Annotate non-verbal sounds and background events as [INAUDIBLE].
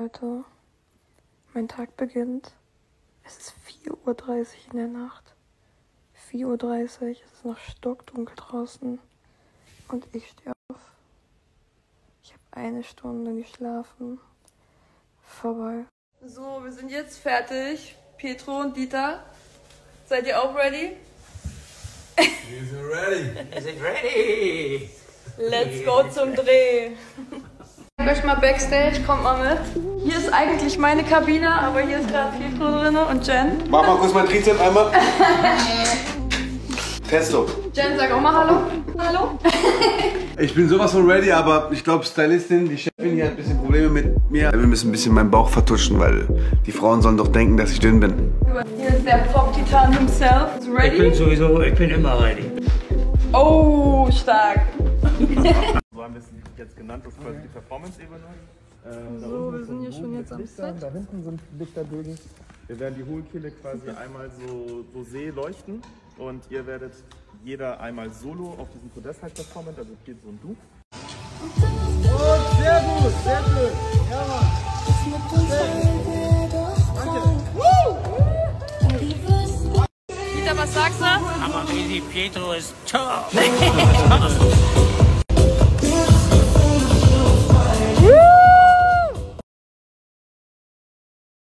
Leute, mein Tag beginnt. Es ist 4.30 Uhr in der Nacht. 4.30 Uhr, es ist noch stockdunkel draußen. Und ich stehe auf. Ich habe eine Stunde geschlafen. Vorbei. So, wir sind jetzt fertig. Pietro und Dieter. Seid ihr auch ready? Wir sind ready. Wir sind ready. Let's go zum Dreh. [LAUGHS] Ich euch mal Backstage, kommt mal mit. Hier ist eigentlich meine Kabine, aber hier ist gerade Pietro drin und Jen. Mach mal kurz mein Trizep einmal. [LAUGHS] Testo. Jen, sag auch mal Hallo. Hallo. [LAUGHS] Ich bin sowas von ready, aber ich glaube, Stylistin, die Chefin hier hat ein bisschen Probleme mit mir. Wir müssen ein bisschen meinen Bauch vertuschen, weil die Frauen sollen doch denken, dass ich dünn bin. Hier ist der Pop-Titan himself. Is Ich bin ready? sowieso, ich bin immer ready. Oh, stark. [LAUGHS] So haben wir es jetzt genannt, das ist quasi die Performance-Ebene. Ähm, So, wir sind hier schon jetzt am Lichtern, Set. Da hinten sind Lichterbögen. Wir werden die Hohlkehle quasi [LAUGHS] einmal so, so See leuchten und ihr werdet jeder einmal solo auf diesem Podest halt performen, also es geht so ein Du. Dieter, was sagst du? Aber wie die Pietro ist top. [LAUGHS] [LAUGHS]